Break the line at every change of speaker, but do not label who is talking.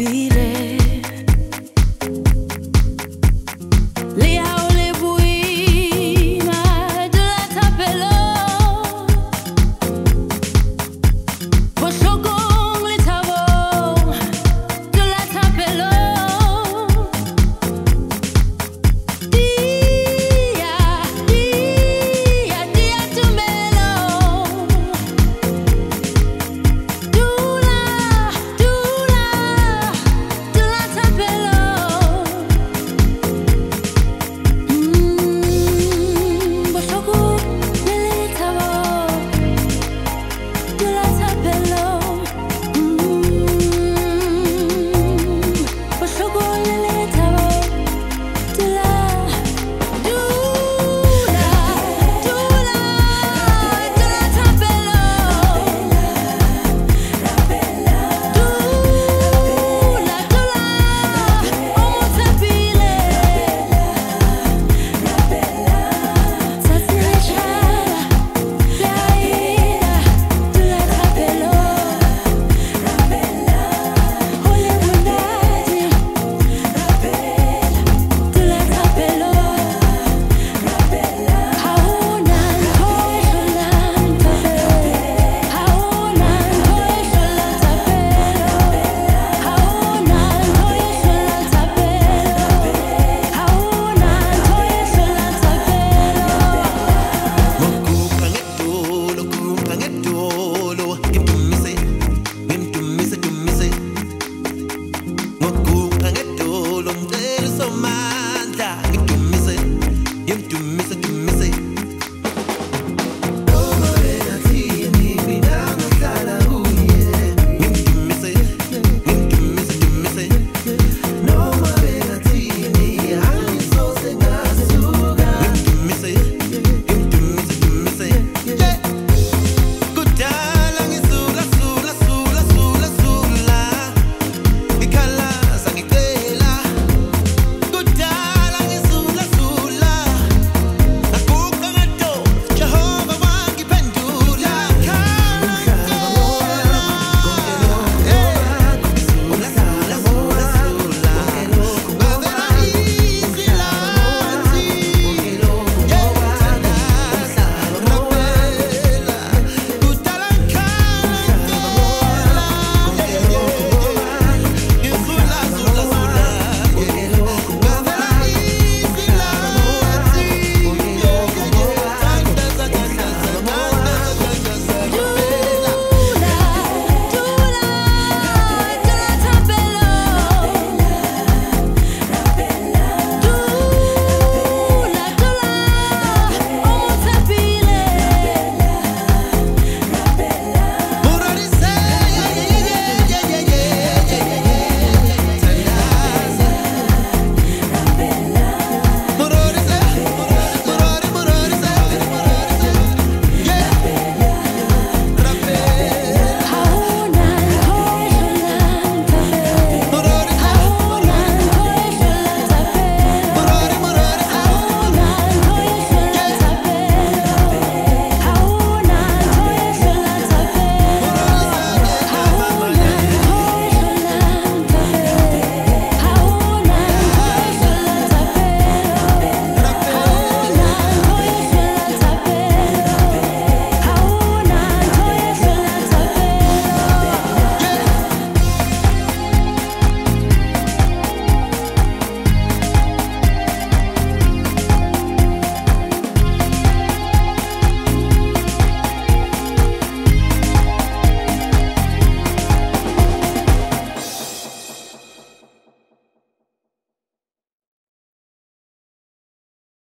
be there.